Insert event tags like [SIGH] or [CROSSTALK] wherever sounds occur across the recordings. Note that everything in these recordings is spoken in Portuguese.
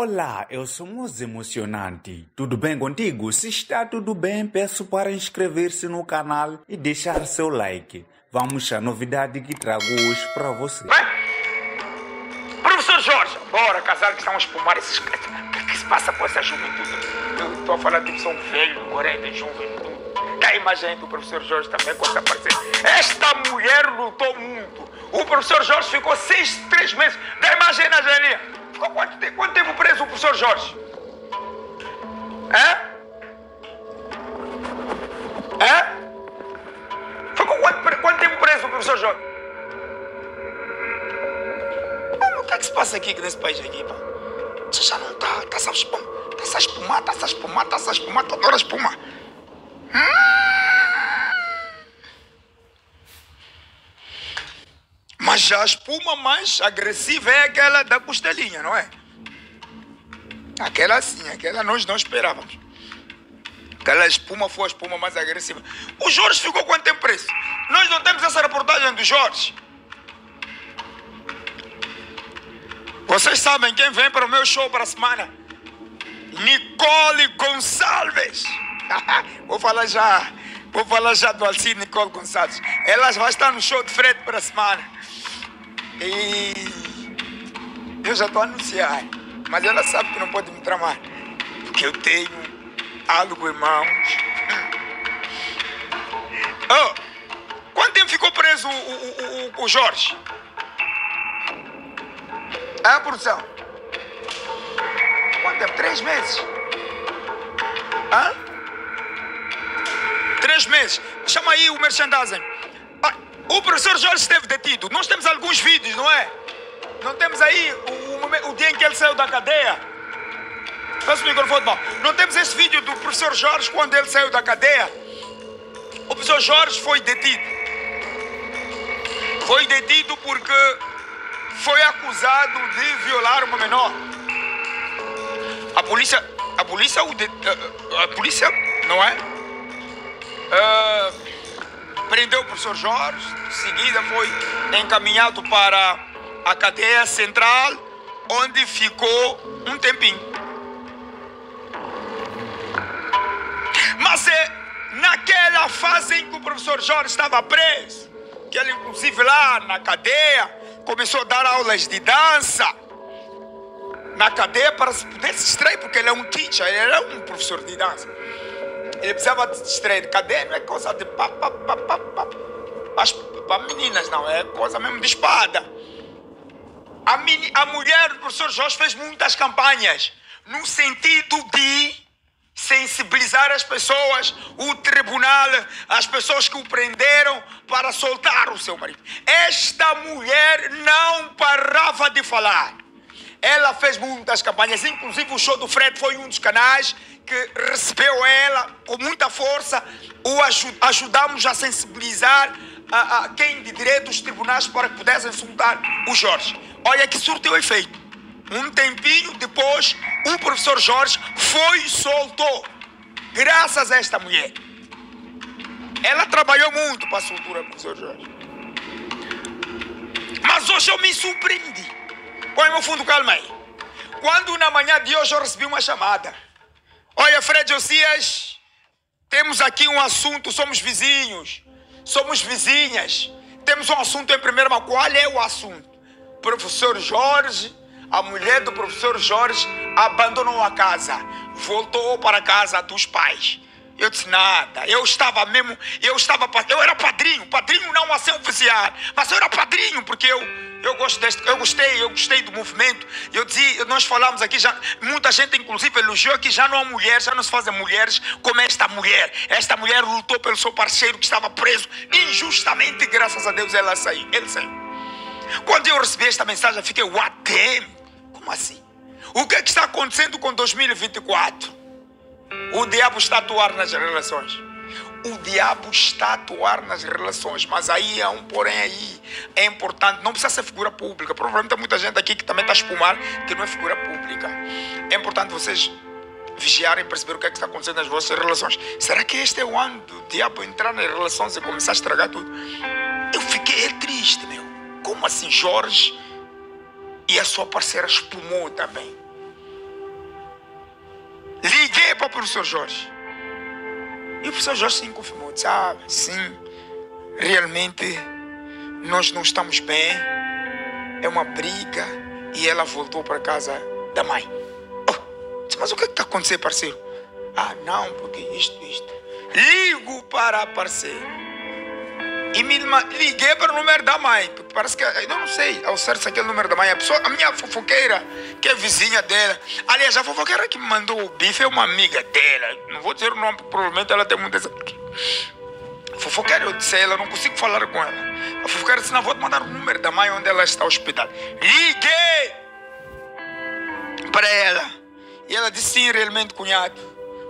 Olá, eu sou Moço Emocionante. Tudo bem contigo? Se está tudo bem, peço para inscrever-se no canal e deixar seu like. Vamos à novidade que trago hoje para você. Vai! Professor Jorge, bora, casar que estão espumar esses. O que, é que se passa com essa juventude? Eu estou a falar sou um velho, 40 juventude. Dá a imagem do professor Jorge também quando aparecer. Esta mulher lutou muito. O professor Jorge ficou seis, três meses. Dá a imagem na Janelia. Ficou quanto, te- quanto tempo professor Jorge? Hã? Hã? Ficou quanto, pre- quanto tempo preso o professor Jorge? Mano, o que é que se passa aqui nesse país aqui, pá? Você já não tá, tá só espuma, tá só espumar, tá só espumar, tá só espumar, toda hora espuma. Mas a espuma mais agressiva é aquela da costelinha, não é? Aquela sim, aquela nós não esperávamos. Aquela espuma foi a espuma mais agressiva. O Jorge ficou quanto tempo preso? Nós não temos essa reportagem do Jorge. Vocês sabem quem vem para o meu show para a semana? Nicole Gonçalves. [LAUGHS] vou falar já. Vou falar já do Alcide Nicole Gonçalves. Ela vai estar no show de Fred para a semana. E eu já estou a anunciar. Mas ela sabe que não pode me tramar. Porque eu tenho algo em mãos. Oh, quanto tempo ficou preso o, o, o, o Jorge? Ah, produção? Quanto tempo? Três meses? Hã? Três meses. Chama aí o merchandising. Ah, o professor Jorge esteve detido. Nós temos alguns vídeos, não é? Não temos aí o, o o dia em que ele saiu da cadeia? Peço o microfone, bom. Não temos esse vídeo do professor Jorge quando ele saiu da cadeia? O professor Jorge foi detido. Foi detido porque foi acusado de violar uma menor. A polícia, a polícia, a, polícia, não é? Ah, prendeu o professor Jorge, de seguida foi encaminhado para a cadeia central, onde ficou um tempinho. Mas é naquela fase em que o professor Jorge estava preso, que ele inclusive lá na cadeia começou a dar aulas de dança. Na cadeia para se poder se distrair, porque ele é um teacher, ele era um professor de dança. Ele precisava se distrair. Cadeia não é coisa de pá, pá, pá, pá, pá. As, para meninas não, é coisa mesmo de espada. A, meni- a mulher do professor Jorge fez muitas campanhas no sentido de sensibilizar as pessoas, o tribunal, as pessoas que o prenderam para soltar o seu marido. Esta mulher não parava de falar. Ela fez muitas campanhas, inclusive o show do Fred foi um dos canais que recebeu ela com muita força. O aju- ajudamos a sensibilizar a, a quem de direito os tribunais para que pudessem soltar o Jorge. Olha que surtiu efeito. Um tempinho depois, o professor Jorge foi e soltou, graças a esta mulher. Ela trabalhou muito para a soltura do professor Jorge. Mas hoje eu me surpreendi. Põe meu fundo, calma aí. Quando na manhã de hoje eu recebi uma chamada. Olha, Fred Ocias, temos aqui um assunto, somos vizinhos, somos vizinhas. Temos um assunto em primeira mão. Qual é o assunto? Professor Jorge, a mulher do professor Jorge abandonou a casa, voltou para a casa dos pais. Eu disse nada, eu estava mesmo, eu estava, eu era padrinho, padrinho não a ser oficial, mas eu era padrinho porque eu, eu gosto deste, eu gostei, eu gostei do movimento. Eu dizia, nós falamos aqui já, muita gente inclusive elogiou que já não há mulheres, já não se fazem mulheres como esta mulher. Esta mulher lutou pelo seu parceiro que estava preso injustamente, graças a Deus ela saiu, ele saiu. Quando eu recebi esta mensagem, fiquei, what damn? Como assim? O que é que está acontecendo com 2024? O diabo está a atuar nas relações. O diabo está a atuar nas relações, mas aí há um porém aí. É importante, não precisa ser figura pública. Provavelmente há muita gente aqui que também está a espumar que não é figura pública. É importante vocês vigiarem e perceber o que é que está acontecendo nas vossas relações. Será que este é o ano do diabo entrar nas relações e começar a estragar tudo? Eu fiquei triste, meu. Como assim, Jorge? E a sua parceira espumou também. ao professor Jorge. E o professor Jorge sim confirmou, disse, ah, sim, realmente nós não estamos bem, é uma briga, e ela voltou para casa da mãe. Oh, disse, mas o que está acontecendo, parceiro? Ah, não, porque isto, isto. Ligo para parceiro. E me liguei para o número da mãe, parece que, eu não sei ao certo se aquele número da mãe, a, pessoa, a minha fofoqueira, que é vizinha dela, aliás, a fofoqueira que me mandou o bife é uma amiga dela, não vou dizer o nome, porque provavelmente ela tem muitas... A fofoqueira, eu disse a ela, não consigo falar com ela. A fofoqueira disse, não, vou te mandar o número da mãe onde ela está hospedada. Liguei para ela. E ela disse, sim, realmente, cunhado.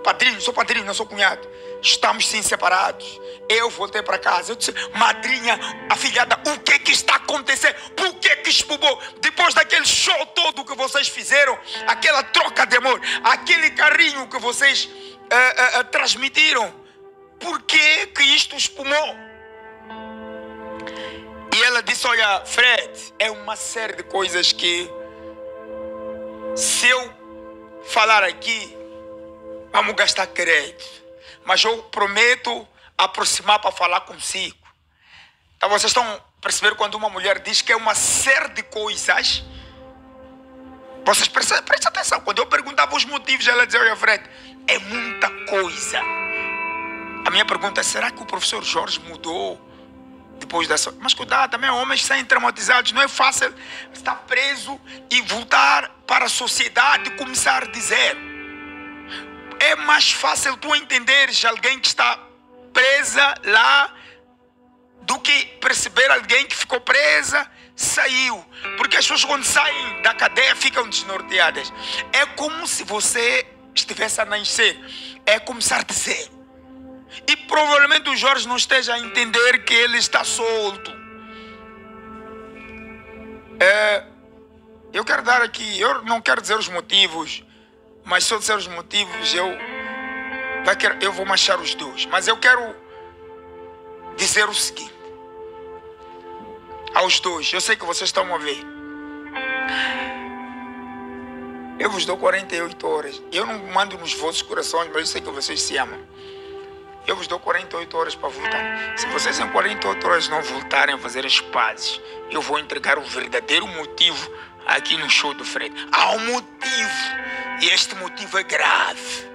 Padrinho, sou padrinho, não sou cunhado. Estamos sim separados. Eu voltei para casa. Eu disse, madrinha, afilhada, o que que está acontecendo? Por que que espumou? Depois daquele show todo que vocês fizeram, aquela troca de amor, aquele carinho que vocês uh, uh, uh, transmitiram, por que que isto espumou? E ela disse, olha, Fred, é uma série de coisas que se eu falar aqui, vamos gastar crédito mas eu prometo aproximar para falar consigo. Então vocês estão percebendo quando uma mulher diz que é uma série de coisas. Vocês prestem, prestem atenção. Quando eu perguntava os motivos, ela dizia: Olha, Fred, é muita coisa. A minha pergunta é: será que o professor Jorge mudou depois dessa? Mas cuidado, também homens saem traumatizados. Não é fácil estar preso e voltar para a sociedade e começar a dizer é mais fácil tu entenderes alguém que está presa lá do que perceber alguém que ficou presa, saiu. Porque as pessoas quando saem da cadeia ficam desnorteadas. É como se você estivesse a nascer. É começar de zero. E provavelmente o Jorge não esteja a entender que ele está solto. É, eu quero dar aqui, eu não quero dizer os motivos mas se eu disser os motivos, eu, eu vou machar os dois. Mas eu quero dizer o seguinte. Aos dois, eu sei que vocês estão a ver. Eu vos dou 48 horas. Eu não mando nos vossos corações, mas eu sei que vocês se amam. Eu vos dou 48 horas para voltar. Se vocês em 48 horas não voltarem a fazer as pazes, eu vou entregar o verdadeiro motivo aqui no show do Fred. Há um motivo. Este motivo é grave.